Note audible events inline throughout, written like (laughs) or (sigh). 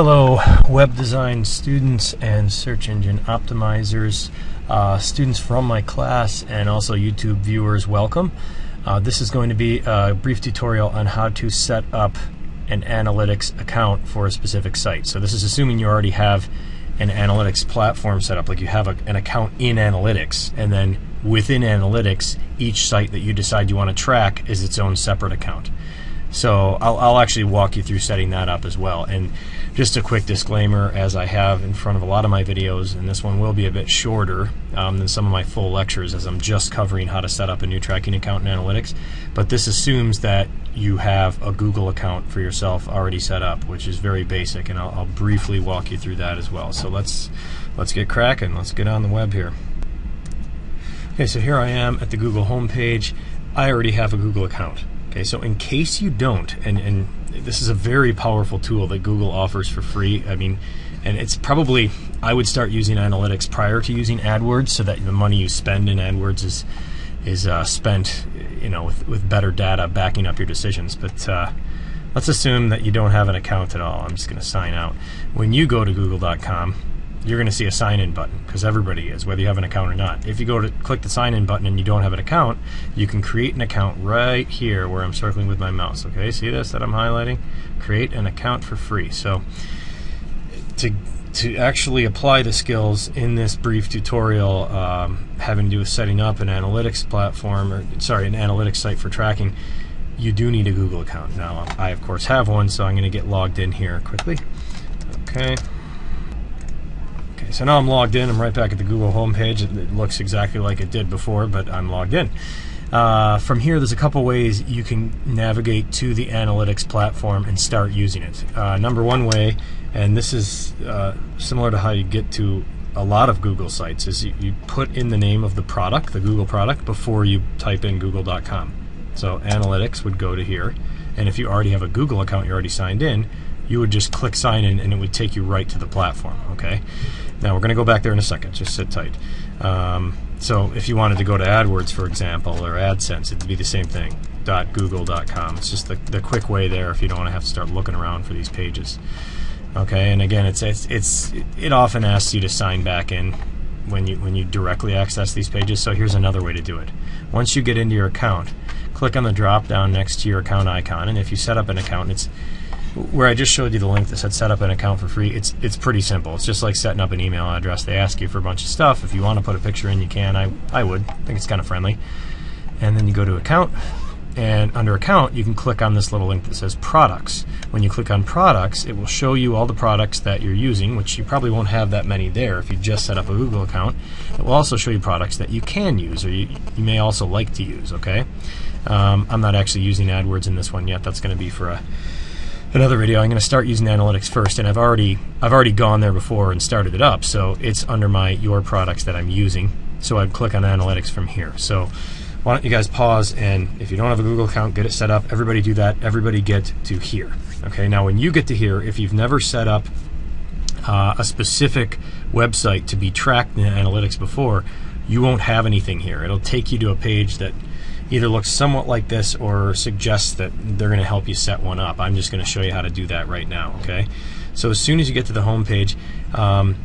Hello, web design students and search engine optimizers, uh, students from my class, and also YouTube viewers, welcome. Uh, this is going to be a brief tutorial on how to set up an analytics account for a specific site. So this is assuming you already have an analytics platform set up, like you have a, an account in analytics, and then within analytics, each site that you decide you want to track is its own separate account. So I'll, I'll, actually walk you through setting that up as well. And just a quick disclaimer, as I have in front of a lot of my videos, and this one will be a bit shorter um, than some of my full lectures as I'm just covering how to set up a new tracking account in Analytics. But this assumes that you have a Google account for yourself already set up, which is very basic, and I'll, I'll briefly walk you through that as well. So let's let's get cracking. Let's get on the web here. Okay, so here I am at the Google homepage. I already have a Google account. Okay, so in case you don't, and, and this is a very powerful tool that Google offers for free. I mean, and it's probably, I would start using analytics prior to using AdWords so that the money you spend in AdWords is is uh, spent, you know, with, with better data backing up your decisions. But uh, let's assume that you don't have an account at all. I'm just going to sign out. When you go to google.com, you're going to see a sign in button because everybody is, whether you have an account or not. If you go to click the sign in button and you don't have an account, you can create an account right here where I'm circling with my mouse. Okay, see this that I'm highlighting? Create an account for free. So to to actually apply the skills in this brief tutorial um, having to do with setting up an analytics platform or sorry an analytics site for tracking you do need a Google account now I of course have one so I'm going to get logged in here quickly okay So now I'm logged in. I'm right back at the Google homepage. It, it looks exactly like it did before, but I'm logged in. Uh, from here, there's a couple ways you can navigate to the analytics platform and start using it. Uh, number one way, and this is uh, similar to how you get to a lot of Google sites, is you, you, put in the name of the product, the Google product, before you type in google.com. So analytics would go to here, and if you already have a Google account, you're already signed in, you would just click sign in and it would take you right to the platform. Okay. Now we're going to go back there in a second. Just sit tight. Um, so if you wanted to go to AdWords, for example, or AdSense, it'd be the same thing. .google.com. It's just the, the quick way there if you don't want to have to start looking around for these pages. Okay, and again, it's it's it's it often asks you to sign back in when you when you directly access these pages. So here's another way to do it. Once you get into your account, click on the drop down next to your account icon, and if you set up an account, it's where I just showed you the link that said set up an account for free, it's it's pretty simple. It's just like setting up an email address. They ask you for a bunch of stuff. If you want to put a picture in, you can. I, I would. I think it's kind of friendly. And then you go to account, and under account, you can click on this little link that says products. When you click on products, it will show you all the products that you're using, which you probably won't have that many there if you just set up a Google account. It will also show you products that you can use or you, you may also like to use, okay? Um, I'm not actually using AdWords in this one yet. That's going to be for a another video, I'm going to start using analytics first, and I've already I've already gone there before and started it up, so it's under my your products that I'm using. So I'd click on analytics from here. So why don't you guys pause and if you don't have a Google account, get it set up. Everybody do that. Everybody get to here. Okay. Now when you get to here, if you've never set up uh, a specific website to be tracked in analytics before, you won't have anything here. It'll take you to a page that either looks somewhat like this or suggests that they're going to help you set one up. I'm just going to show you how to do that right now, okay? So as soon as you get to the home page, um,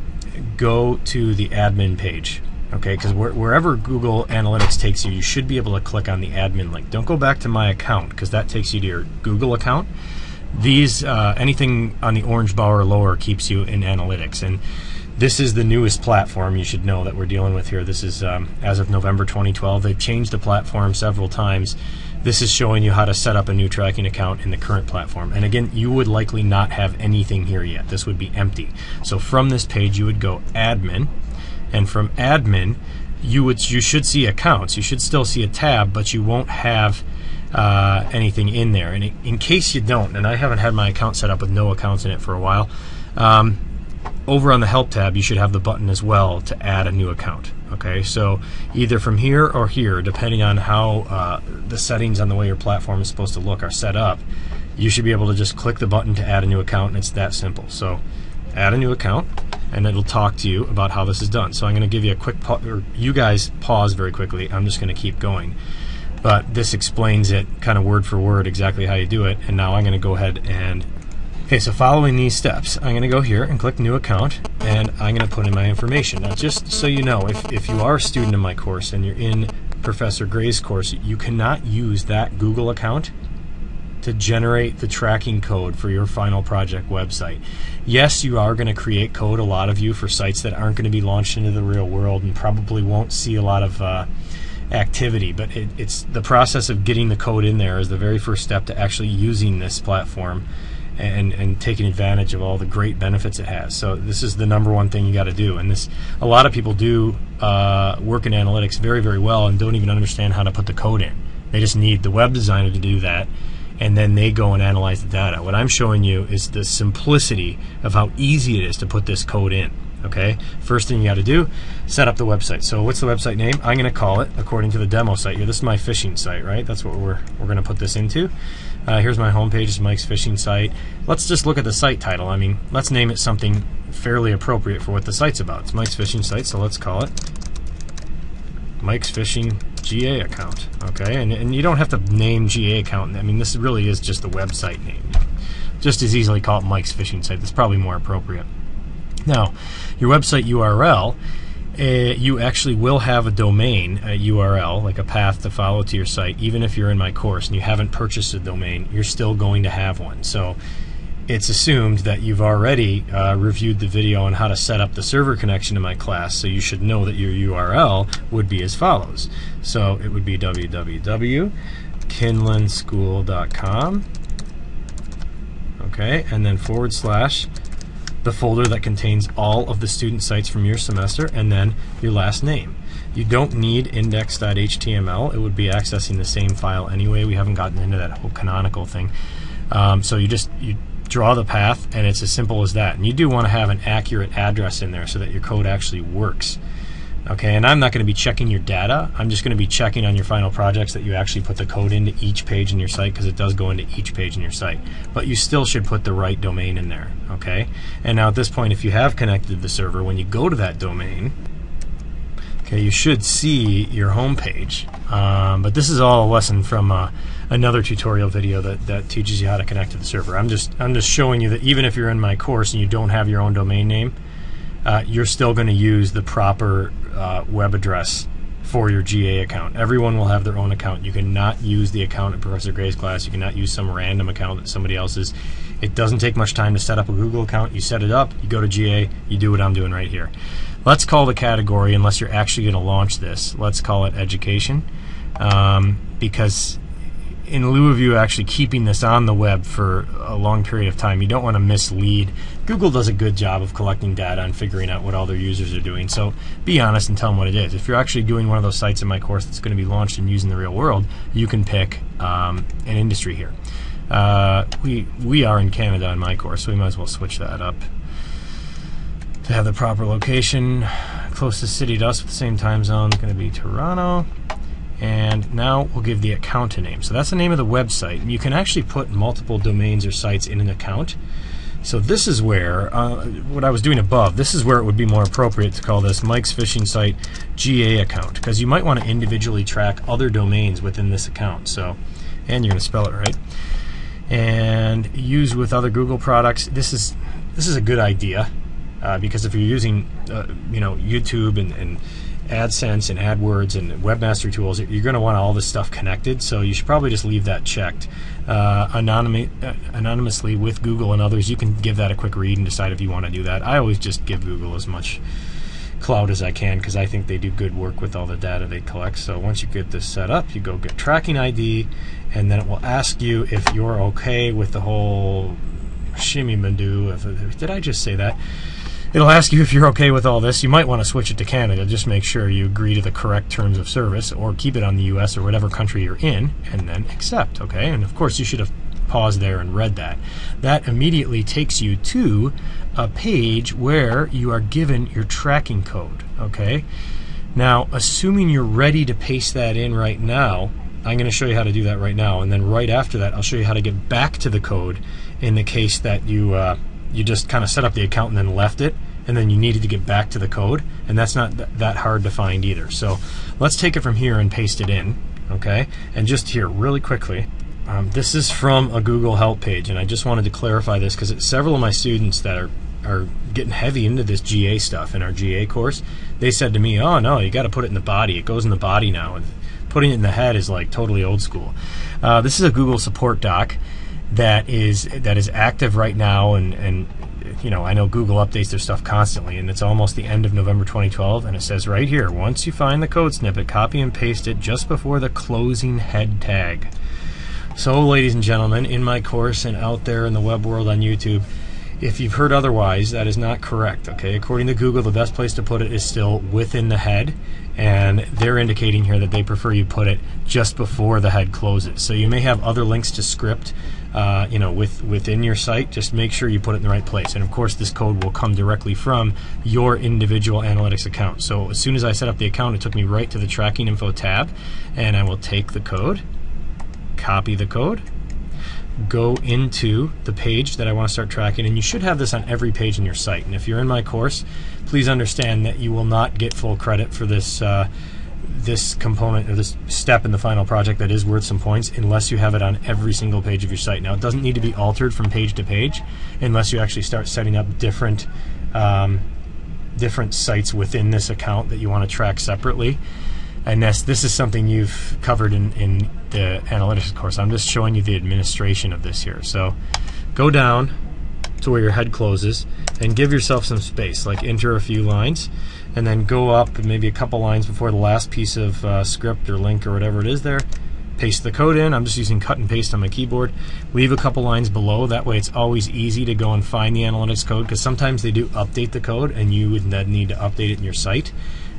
go to the admin page, okay? Because wh wherever Google Analytics takes you, you should be able to click on the admin link. Don't go back to my account because that takes you to your Google account. These, uh, anything on the orange bar or lower keeps you in analytics. And this is the newest platform you should know that we're dealing with here. This is um, as of November 2012. They've changed the platform several times. This is showing you how to set up a new tracking account in the current platform. And again, you would likely not have anything here yet. This would be empty. So from this page, you would go admin, and from admin, you would you should see accounts. You should still see a tab, but you won't have uh, anything in there. And in case you don't, and I haven't had my account set up with no accounts in it for a while. Um, over on the help tab you should have the button as well to add a new account okay? So either from here or here depending on how uh, the settings on the way your platform is supposed to look are set up you should be able to just click the button to add a new account and it's that simple. So add a new account and it'll talk to you about how this is done. So I'm going to give you a quick or you guys pause very quickly. I'm just going to keep going. But this explains it kind of word for word exactly how you do it and now I'm going to go ahead and Okay, so following these steps, I'm going to go here and click New Account, and I'm going to put in my information. Now, just so you know, if, if you are a student in my course and you're in Professor Gray's course, you cannot use that Google account to generate the tracking code for your final project website. Yes, you are going to create code, a lot of you, for sites that aren't going to be launched into the real world and probably won't see a lot of uh, activity, but it, it's the process of getting the code in there is the very first step to actually using this platform and, and taking advantage of all the great benefits it has. So this is the number one thing you got to do. And this, a lot of people do uh, work in analytics very, very well and don't even understand how to put the code in. They just need the web designer to do that, and then they go and analyze the data. What I'm showing you is the simplicity of how easy it is to put this code in. Okay, first thing you got to do, set up the website. So what's the website name? I'm going to call it according to the demo site here. This is my fishing site, right? That's what we're we're going to put this into. Uh, here's my homepage. It's Mike's fishing site. Let's just look at the site title. I mean, let's name it something fairly appropriate for what the site's about. It's Mike's fishing site, so let's call it Mike's fishing GA account. Okay, and and you don't have to name GA account. I mean, this really is just the website name. Just as easily call it Mike's fishing site. That's probably more appropriate. Now, your website URL, uh, you actually will have a domain a URL, like a path to follow to your site. Even if you're in my course and you haven't purchased a domain, you're still going to have one. So it's assumed that you've already uh, reviewed the video on how to set up the server connection to my class, so you should know that your URL would be as follows. So it would be www.kinlandschool.com, okay, and then forward slash the folder that contains all of the student sites from your semester, and then your last name. You don't need index.html. It would be accessing the same file anyway. We haven't gotten into that whole canonical thing. Um, so you just you draw the path, and it's as simple as that. And you do want to have an accurate address in there so that your code actually works. Okay, and I'm not going to be checking your data. I'm just going to be checking on your final projects that you actually put the code into each page in your site because it does go into each page in your site. But you still should put the right domain in there. Okay, and now at this point, if you have connected the server, when you go to that domain, okay, you should see your home page. Um, but this is all a lesson from uh, another tutorial video that, that teaches you how to connect to the server. I'm just I'm just showing you that even if you're in my course and you don't have your own domain name, uh, you're still going to use the proper uh, web address for your GA account. Everyone will have their own account. You cannot use the account in Professor Gray's class. You cannot use some random account that somebody else's. It doesn't take much time to set up a Google account. You set it up, you go to GA, you do what I'm doing right here. Let's call the category, unless you're actually going to launch this, let's call it education. Um, because in lieu of you actually keeping this on the web for a long period of time, you don't want to mislead. Google does a good job of collecting data and figuring out what all their users are doing. So be honest and tell them what it is. If you're actually doing one of those sites in my course that's going to be launched and used in the real world, you can pick um, an industry here. Uh, we we are in Canada in my course, so we might as well switch that up to have the proper location. Closest city to us with the same time zone is going to be Toronto. And now we'll give the account a name. So that's the name of the website. You can actually put multiple domains or sites in an account. So this is where, uh, what I was doing above, this is where it would be more appropriate to call this Mike's Fishing Site GA account, because you might want to individually track other domains within this account. So, and you're going to spell it right. And use with other Google products. This is this is a good idea, uh, because if you're using, uh, you know, YouTube and, and AdSense and AdWords and Webmaster Tools, you're going to want all this stuff connected. So you should probably just leave that checked. Uh, anonymi- uh, anonymously with Google and others, you can give that a quick read and decide if you want to do that. I always just give Google as much cloud as I can because I think they do good work with all the data they collect. So once you get this set up, you go get tracking ID, and then it will ask you if you're okay with the whole shimmy Madoo. Did I just say that? It'll ask you if you're okay with all this. You might want to switch it to Canada. Just make sure you agree to the correct terms of service or keep it on the US or whatever country you're in and then accept, okay? And of course, you should have paused there and read that. That immediately takes you to a page where you are given your tracking code, okay? Now, assuming you're ready to paste that in right now, I'm going to show you how to do that right now. And then right after that, I'll show you how to get back to the code in the case that you. Uh, you just kind of set up the account and then left it and then you needed to get back to the code and that's not th that hard to find either so let's take it from here and paste it in okay and just here really quickly Um, this is from a Google Help page, and I just wanted to clarify this because several of my students that are are getting heavy into this GA stuff in our GA course. They said to me, "Oh no, you got to put it in the body. It goes in the body now." And putting it in the head is like totally old school. Uh, this is a Google support doc that is that is active right now, and and you know I know Google updates their stuff constantly, and it's almost the end of November 2012, and it says right here, once you find the code snippet, copy and paste it just before the closing head tag. So, ladies and gentlemen, in my course and out there in the web world on YouTube, if you've heard otherwise, that is not correct. Okay, according to Google, the best place to put it is still within the head, and they're indicating here that they prefer you put it just before the head closes. So you may have other links to script, uh, you know, with within your site. Just make sure you put it in the right place. And of course, this code will come directly from your individual analytics account. So as soon as I set up the account, it took me right to the tracking info tab, and I will take the code copy the code, go into the page that I want to start tracking, and you should have this on every page in your site. And if you're in my course, please understand that you will not get full credit for this uh, this component or this step in the final project that is worth some points unless you have it on every single page of your site. Now, it doesn't need to be altered from page to page unless you actually start setting up different um, different sites within this account that you want to track separately and this this is something you've covered in, in the analytics course. I'm just showing you the administration of this here. So go down to where your head closes and give yourself some space, like enter a few lines, and then go up maybe a couple lines before the last piece of uh, script or link or whatever it is there. Paste the code in. I'm just using cut and paste on my keyboard. Leave a couple lines below. That way it's always easy to go and find the analytics code because sometimes they do update the code and you would then need to update it in your site.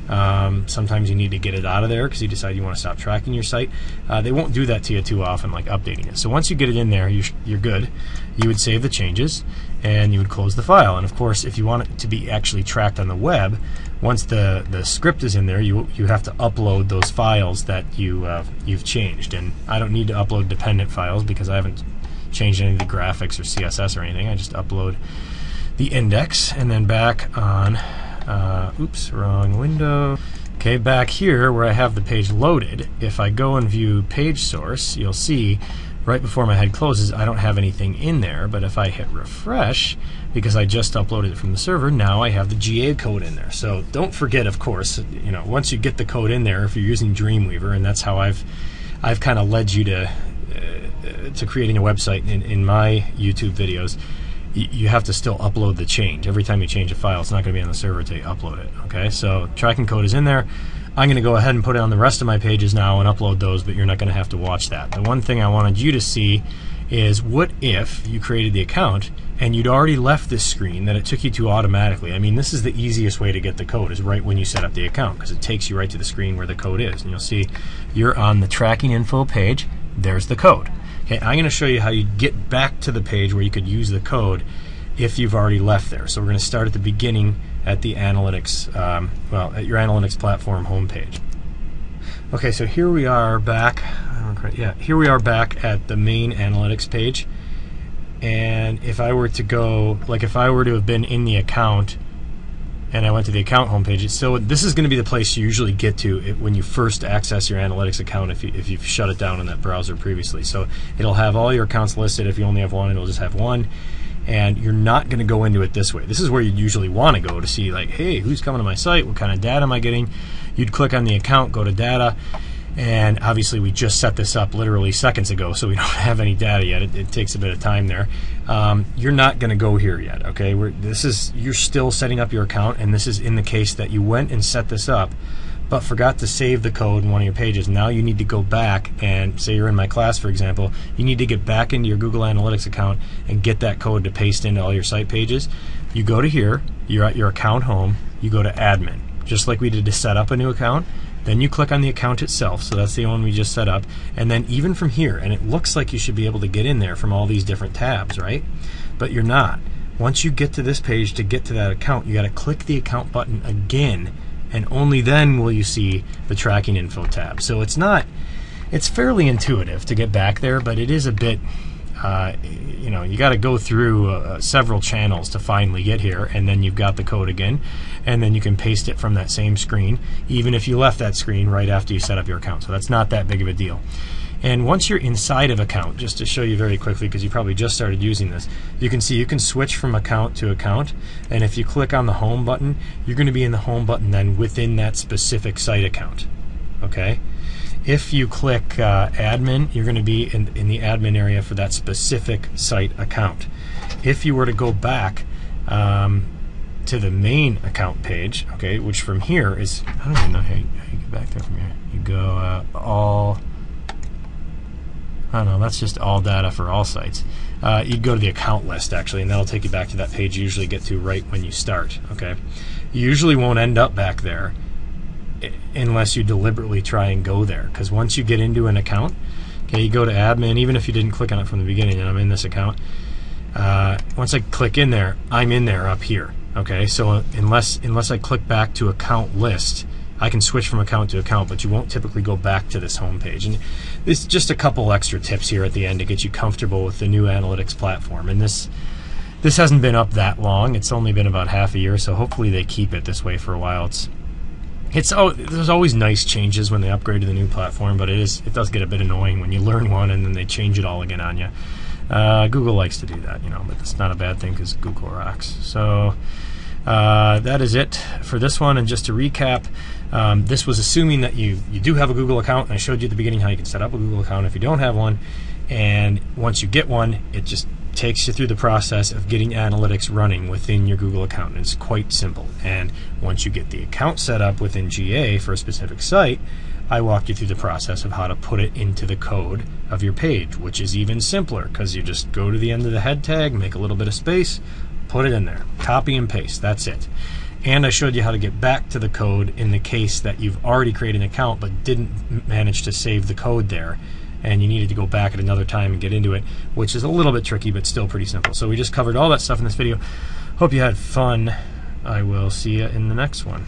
Um, sometimes you need to get it out of there because you decide you want to stop tracking your site. Uh, they won't do that to you too often, like updating it. So once you get it in there, you're, you're good. You would save the changes and you would close the file. And of course, if you want it to be actually tracked on the web, once the, the script is in there, you you have to upload those files that you uh, you've changed. And I don't need to upload dependent files because I haven't changed any of the graphics or CSS or anything. I just upload the index and then back on uh, oops, wrong window. Okay, back here where I have the page loaded, if I go and view page source, you'll see right before my head closes, I don't have anything in there. But if I hit refresh, because I just uploaded it from the server, now I have the GA code in there. So don't forget, of course, you know, once you get the code in there, if you're using Dreamweaver, and that's how I've, I've kind of led you to, uh, to creating a website in, in my YouTube videos you have to still upload the change. Every time you change a file, it's not going to be on the server until you upload it. Okay, so tracking code is in there. I'm going to go ahead and put it on the rest of my pages now and upload those, but you're not going to have to watch that. The one thing I wanted you to see is what if you created the account and you'd already left this screen that it took you to automatically. I mean, this is the easiest way to get the code is right when you set up the account because it takes you right to the screen where the code is. And you'll see you're on the tracking info page. There's the code. Okay, I'm going to show you how you get back to the page where you could use the code if you've already left there. So we're going to start at the beginning at the analytics, um, well, at your analytics platform homepage. Okay, so here we are back. Yeah, here we are back at the main analytics page. And if I were to go, like if I were to have been in the account and I went to the account homepage, it's still this is going to be the place you usually get to it, when you first access your analytics account if, you, if you've shut it down in that browser previously. So it'll have all your accounts listed. If you only have one, it'll just have one. And you're not going to go into it this way. This is where you usually want to go to see, like, hey, who's coming to my site? What kind of data am I getting? You'd click on the account, go to data, and obviously we just set this up literally seconds ago so we (laughs) don't have any data yet it, it takes a bit of time there um, you're not going to go here yet okay We're, this is you're still setting up your account and this is in the case that you went and set this up but forgot to save the code in one of your pages now you need to go back and say you're in my class for example you need to get back into your Google Analytics account and get that code to paste into all your site pages you go to here you're at your account home you go to admin just like we did to set up a new account then you click on the account itself, so that's the one we just set up. And then even from here, and it looks like you should be able to get in there from all these different tabs, right? But you're not. Once you get to this page to get to that account, you got to click the account button again, and only then will you see the tracking info tab. So it's not, it's fairly intuitive to get back there, but it is a bit uh, you know, you got to go through uh, several channels to finally get here, and then you've got the code again, and then you can paste it from that same screen, even if you left that screen right after you set up your account. So that's not that big of a deal. And once you're inside of account, just to show you very quickly, because you probably just started using this, you can see you can switch from account to account. And if you click on the home button, you're going to be in the home button then within that specific site account. Okay? If you click uh, admin, you're going to be in, in the admin area for that specific site account. If you were to go back um, to the main account page, okay, which from here is, I don't even know how you, how you get back there from here. You go uh, all Don't know, that's just all data for all sites. Uh, you go to the account list actually, and that'll take you back to that page you usually get to right when you start. Okay, you usually won't end up back there unless you deliberately try and go there. Because once you get into an account, okay, you go to admin, even if you didn't click on it from the beginning, and I'm in this account. Uh, once I click in there, I'm in there up here. Okay, so uh, unless unless I click back to account list, I can switch from account to account, but you won't typically go back to this home page. And this just a couple extra tips here at the end to get you comfortable with the new analytics platform. And this this hasn't been up that long. It's only been about half a year, so hopefully they keep it this way for a while. It's it's oh, there's always nice changes when they upgrade to the new platform, but it is it does get a bit annoying when you learn one and then they change it all again on you. Uh, Google likes to do that, you know, but it's not a bad thing because Google rocks. So uh, that is it for this one. And just to recap, um, this was assuming that you, you do have a Google account, and I showed you at the beginning how you can set up a Google account if you don't have one. And once you get one, it just takes you through the process of getting analytics running within your Google account. And it's quite simple. And once you get the account set up within GA for a specific site, I walk you through the process of how to put it into the code of your page, which is even simpler because you just go to the end of the head tag, make a little bit of space, put it in there, copy and paste, that's it. And I showed you how to get back to the code in the case that you've already created an account but didn't manage to save the code there and you needed to go back at another time and get into it, which is a little bit tricky but still pretty simple. So we just covered all that stuff in this video. Hope you had fun. I will see you in the next one.